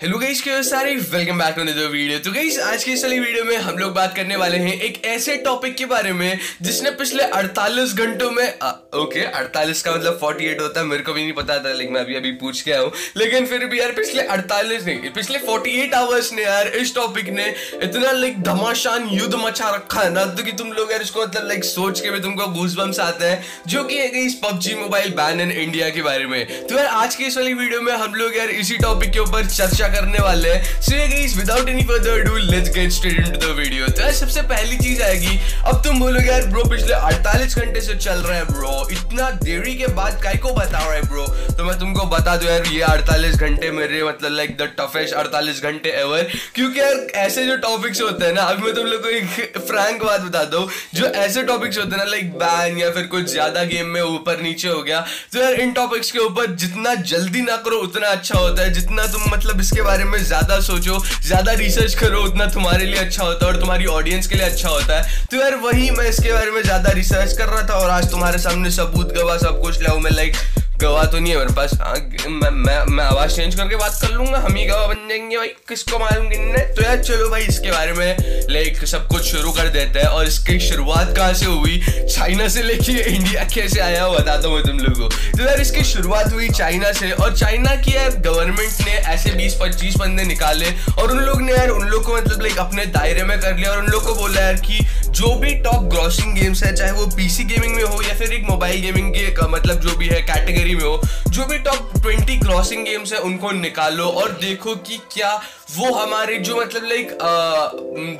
Hello guys के सारे? Welcome back to another video तो गाइस आज की इस वाली वीडियो में हम लोग बात करने वाले हैं एक ऐसे टॉपिक के बारे में जिसने पिछले 48 घंटों में आ, ओके 48 का मतलब 48 होता है मेरे को भी नहीं पता था लेकिन मैं अभी अभी पूछ के हूँ। लेकिन फिर भी यार पिछले 48 नहीं पिछले 48 आवर्स ने यार इस टॉपिक ने इतना लाइक धमाशान युद्ध मचा रखा है ना तो कि तुम लोग यार इसको मतलब लाइक सोच के भी तुमको घूस बम्स आते हैं जो कि है इस PUBG mobile ban in India के बारे में। तो यार आज की इस वाली वीडियो में हम लोग यार इसी टॉपिक के ऊपर चर्चा चर्चा करने वाले हैं। Without any further do let's get straight into the video तो सबसे पहली चीज़ आएगी। अब तुम बोलोगे, यार ब्रो पिछले 48 घंटे से चल रहा है ब्रो इतना देरी के बाद काय को बता रहा है ब्रो तो मैं तुमको बता दूँ, यार, ये 48 घंटे मेरे मतलब लाइक द टफेस्ट 48 घंटे एवर क्योंकि यार, ऐसे जो टॉपिक्स होते हैं ना, अब मैं तुम लोग को एक फ्रैंक बात बता दू, जो ऐसे टॉपिक्स होते हैं ना लाइक बैन या फिर कुछ ज़्यादा गेम में ऊपर नीचे हो गया तो यार, इन टॉपिक्स के ऊपर जितना जल्दी ना करो, उतना अच्छा होता है। जितना तुम मतलब इसके बारे में ज़्यादा सोचो, ज़्यादा रिसर्च करो, उतना तुम्हारे लिए अच्छा होता है और तुम्हारी ऑडियंस के लिए अच्छा होता है। तो यार वही मैं इसके बारे में ज़्यादा रिसर्च कर रहा था और आज तुम्हारे सामने सबूत गवा सब कुछ लाऊ मैं लाइक गवाह तो नहीं है मेरे पास। हाँ, मैं मैं मैं आवाज़ चेंज करके बात कर लूँगा। हम ही गवाह बन जाएँगे भाई। किसको मालूम किन्ने? तो यार चलो भाई इसके बारे में लाइक सब कुछ शुरू कर देते हैं। और इसकी शुरुआत कहाँ से हुई? चाइना से लेके इंडिया कैसे आया वो दो मैं तुम लोगों को। तो यार इसकी शुरुआत हुई चाइना से। और चाइना की यार गवर्नमेंट ने ऐसे बीस पच्चीस बंदे निकाले। और उन लोग ने यार उन लोग को मतलब लाइक अपने दायरे में कर लिया। और उन लोग को बोला यार कि जो भी टॉप ग्रॉसिंग गेम्स है चाहे वो पीसी गेमिंग में हो या फिर एक मोबाइल गेमिंग के मतलब जो भी है कैटेगरी में हो, जो भी टॉप ट्वेंटी क्रॉसिंग गेम्स है, उनको निकालो और देखो कि क्या वो हमारे जो मतलब लाइक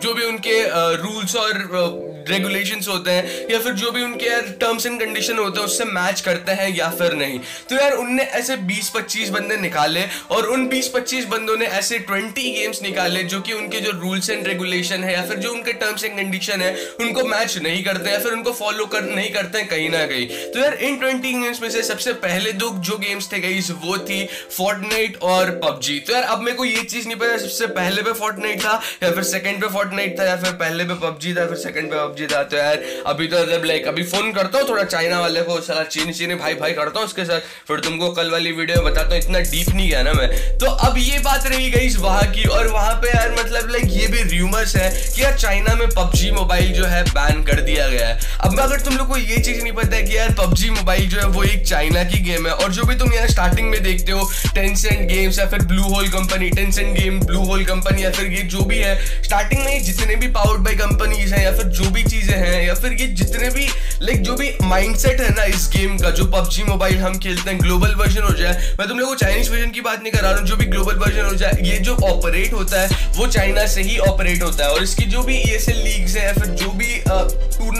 जो भी उनके रूल्स और रेगुलेशंस होते हैं, या फिर जो भी उनके यार टर्म्स एंड कंडीशन होते हैं, उससे मैच करते हैं या फिर नहीं। तो यार, उनने ऐसे 20-25 बंदे निकाले, और उन 20-25 बंदों ने ऐसे 20 गेम्स निकाले, जो कि उनके जो रूल्स एंड रेगुलेशन है, या फिर जो उनके टर्म्स एंड कंडीशन है, उनको मैच नहीं करते, या फिर उनको फॉलो कर, नहीं करते हैं कहीं ना कहीं। तो यार, इन ट्वेंटी गेम्स में से सबसे पहले दो जो गेम्स थे गई वो थी फोर्टनाइट और पबजी। तो यार, अब मेरे को ये चीज़ नहीं पता, सबसे पहले पे फोर्टनाइट था, या फिर सेकंड पे फोर्टनाइट था, या फिर पहले पे पबजी था फिर सेकंड पे पबजी था तो यार, अभी तो मतलब लाइक अभी फ़ोन करता हूँ थोड़ा चाइना वाले को सारा चीनी चीनी भाई भाई करता हूँ उसके साथ। फिर तुमको कल वाली वीडियो में बताता हूँ, इतना डीप नहीं गया ना मैं। तो अब ये बात रही गई वहाँ की, और वहाँ पे यार मतलब लाइक ये भी र्यूमर्स है कि यार चाइना में पबजी मोबाइल जो है बैन कर दिया गया है। अब अगर तुम लोग को ये चीज़ नहीं पता है कि यार पबजी मोबाइल जो है, वो एक चाइना की गेम है, और जो भी तुम यार स्टार्टिंग में देखते हो टेंसेंट गेम्स या फिर Blue Hole company Tencent game Blue Hole company या फिर ये जो भी है स्टार्टिंग में जितने भी पावर्ड बाई कंपनीज़ हैं या फिर जो भी चीज़ें हैं या फिर ये जितने भी लाइक जो भी माइंडसेट है ना इस गेम का, जो पबजी मोबाइल हम खेलते हैं ग्लोबल वर्जन हो जाए। मैं तुम लोग को चाइनीज़ वर्जन की बात नहीं कर रहा हूँ, जो भी ग्लोबल वर्जन हो जाए, ये जो ऑपरेट होता है, वो चाइना से ही ऑपरेट होता है। और इसकी जो भी ई लीग्स है या फिर जो भी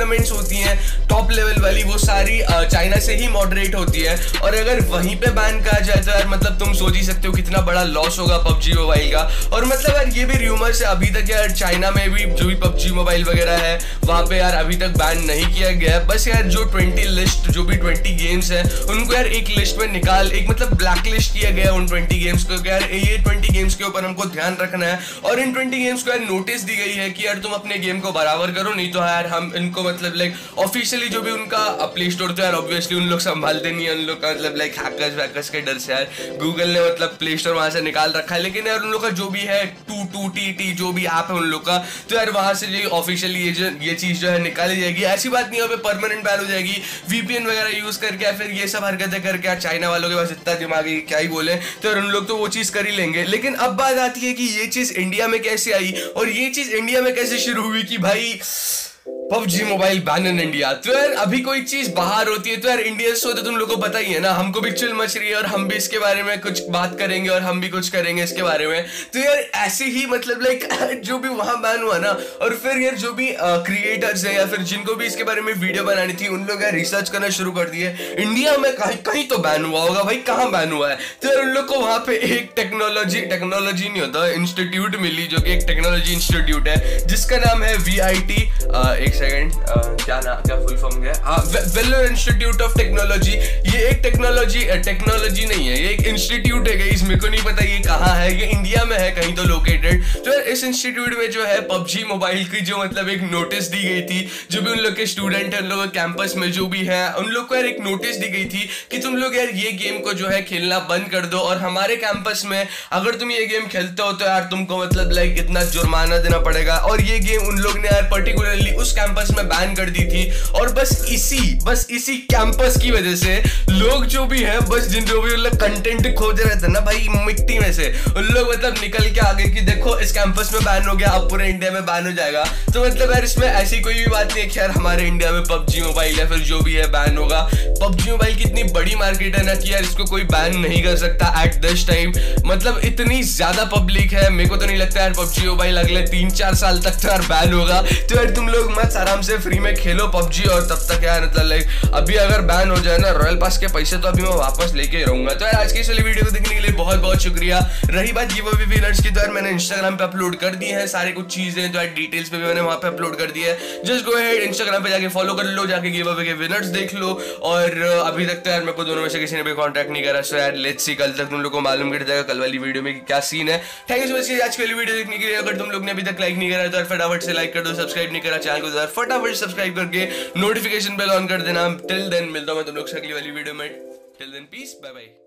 टूर्नामेंट्स होती हैं टॉप लेवल वाली वो सारी चाइना से ही मॉडरेट होती है। और अगर वहीं पे बैन कहा जाए तो यार मतलब तुम सोच ही सकते हो कितना बड़ा लॉस होगा पबजी मोबाइल का। और मतलब यार ये भी र्यूमर्स है, अभी तक यार चाइना में भी जो भी पबजी मोबाइल वगैरह है, वहाँ पे यार अभी तक बैन नहीं किया गया बस यार जो 20 लिस्ट जो भी 20 गेम्स है, उनको यार एक लिस्ट में निकाल, एक मतलब ब्लैक लिस्ट किया गया उन 20 गेम्स को यार ये 20 गेम्स के ऊपर हमको ध्यान रखना है। और इन 20 गेम्स को यार नोटिस दी गई है कि यार तुम अपने गेम को बराबर करो, नहीं तो यार हम इनको मतलब लाइक ऑफिशियली जो भी उनका प्ले स्टोर तो यार ऑब्वियसली उन लोग संभालते नहीं उन लोग का मतलब लाइक हैकर्स वैकर्स के डर से यार। गूगल ने मतलब प्ले स्टोर वहाँ से निकाल रखा है, लेकिन यार उन लोग का जो भी है टू टू टी टी जो भी ऐप है उन लोग का तो यार वहाँ से जो ऑफिशियली ये जो, ये चीज़ जो है निकाली जाएगी। ऐसी बात नहीं हो परमानेंट बैन हो जाएगी। वीपीएन वगैरह यूज़ करके या फिर ये सब हरकतें करके, यार चाइना वालों के पास इतना दिमाग है क्या ही बोले तो यार उन लोग तो वो चीज़ कर ही लेंगे। लेकिन अब बात आती है कि ये चीज़ इंडिया में कैसे आई, और ये चीज़ इंडिया में कैसे शुरू हुई कि भाई PUBG mobile ban in India. तो यार, अभी कोई चीज़ बाहर होती है तो यार इंडियंस हो तो तुम लोग को पता ही है ना, हमको भी चिल मच रही है और हम भी इसके बारे में कुछ बात करेंगे और हम भी कुछ करेंगे इसके बारे में। तो यार, ऐसे ही मतलब लाइक जो भी वहाँ बैन हुआ ना, और फिर यार जो भी क्रिएटर्स है या फिर जिनको भी इसके बारे में वीडियो बनानी थी, उन लोग यार रिसर्च करना शुरू कर दिए। इंडिया में कहीं कहीं तो बैन हुआ होगा भाई, कहाँ बैन हुआ है? तो यार उन लोग को वहाँ पे एक टेक्नोलॉजी टेक्नोलॉजी नहीं होता इंस्टीट्यूट मिली, जो कि एक टेक्नोलॉजी इंस्टीट्यूट है, जिसका नाम है वी एक सेकंड क्या ना, क्या फुल फॉर्म गया? हाँ वेल्लोर इंस्टीट्यूट ऑफ़ टेक्नोलॉजी ये एक टेक्नोलॉजी टेक्नोलॉजी नहीं है, ये एक इंस्टीट्यूट है गई मेरे को नहीं पता ये कहाँ है, ये इंडिया में है, कहीं तो लोकेटेड तो यार, इस इंस्टीट्यूट में जो है, पबजी मोबाइल की जो मतलब एक नोटिस दी गई थी, जो भी उन लोग के स्टूडेंट है, उन लोग कैंपस में जो भी है, उन लोग को यार एक नोटिस दी गई थी कि तुम लोग यार ये गेम को जो है खेलना बंद कर दो और हमारे कैंपस में अगर तुम ये गेम खेलते हो तो यार तुमको मतलब लाइक इतना जुर्माना देना पड़ेगा और ये गेम उन लोग ने यार पर्टिकुलरली उस कैंपस में बैन कर दी थी। और बस इसी बस इसी कैंपस की वजह से लोग जो भी है, बस जिन जो भी लोग कंटेंट खोज रहे थे ना भाई, मिट्टी में से, उन लोग मतलब निकल के आगे कि देखो, इस कैंपस में बैन हो गया, अब पूरे इंडिया में बैन हो जाएगा। तो मतलब यार इसमें ऐसी कोई भी बात नहीं है यार हमारे इंडिया में पबजी मोबाइल या फिर जो भी है बैन होगा। पबजी मोबाइल की इतनी बड़ी मार्केट है ना कि यार इसको कोई बैन नहीं कर सकता एट दिस टाइम मतलब इतनी ज़्यादा पब्लिक है, मेरे को तो नहीं लगता यार पबजी मोबाइल अगले तीन चार साल तक तो यार बैन होगा। तो यार तुम लोग मत आराम से फ्री में खेलो, पबजी और तब तक यार मतलब लाइक अभी अगर बैन हो जाए ना रॉयल पास के पैसे तो अभी मैं वापस लेके रहूँगा। तो यार आज की चली वीडियो को देखने के लिए बहुत बहुत शुक्रिया। रही बात ये वो भी विनर्स की तो यार मैंने इंस्टाग्राम पे अपलोड कर दी है सारे कुछ चीज़ें जो है डिटेल्स पे भी मैंने वहाँ पे अपलोड कर दी है। जस्ट गो हेड इंस्टाग्राम पे जाके फॉलो कर लो, जाके गिव अवे के विनर्स देख लो। और अभी तक तो यार मेरे को दोनों में से किसी ने भी कॉन्टैक्ट नहीं करा सो यार लेट्स सी कल तक तुम लोग को मालूम कर जाएगा कल वाली वीडियो में क्या सीन है। थैंक यू सो मच आज की वाली वीडियो देखने के लिए, अगर तुम लोग ने अभी तक लाइक नहीं करा तो फटाफट से लाइक कर दो सब्सक्राइब नहीं करा चैनल को फटाफट सब्सक्राइब करके नोटिफिकेशन बेल ऑन कर देना। टिल देन मिलता हूँ मैं तुम लोग से अगली वाली वीडियो में। Till then peace bye bye